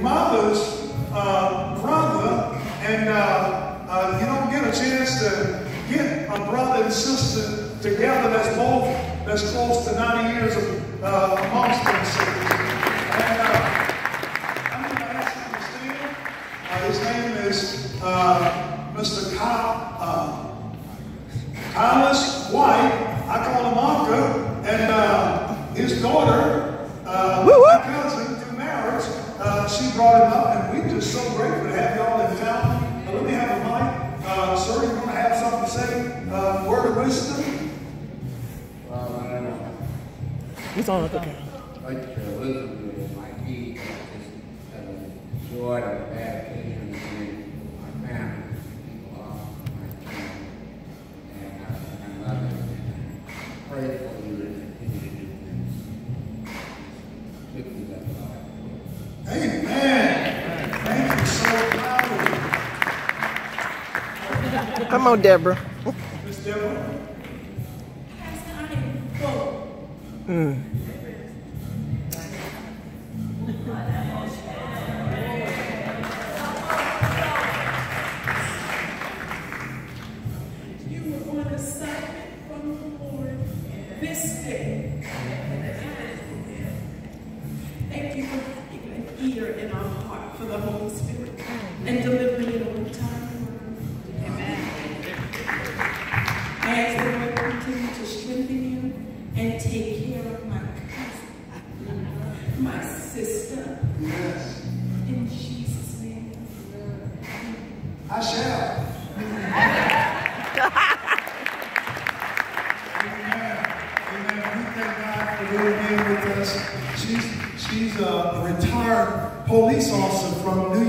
mother's uh, brother, and uh, uh, you don't get a chance to get a brother and sister together that's both that's close to 90 years of, uh, amongst themselves. And uh, I'm going to ask him to stand. Uh, his name is Mr. Kyle, Kyle's wife. I call him Anka, and his daughter, brought him up, and we're just so grateful to have y'all in town. Uh, let me have a mic. Uh, sir, you want to have something to say? Uh, word of wisdom? Well, I don't know. It's on Uncle Cal. But uh, wisdom is my key. Just have a short or bad occasion in my family. People are my family. And uh, I love it. And I pray for you to continue to do things. Come on, Debra. Miss Debra. Day. Thank you for keeping an ear in our heart for the Holy Spirit and delivering ask the Lord to continue to strengthen you and take care of my cousin, my sister, Yes. in Jesus' name. I shall. Amen. Amen. We thank God for being with us. She's she's a retired police officer from New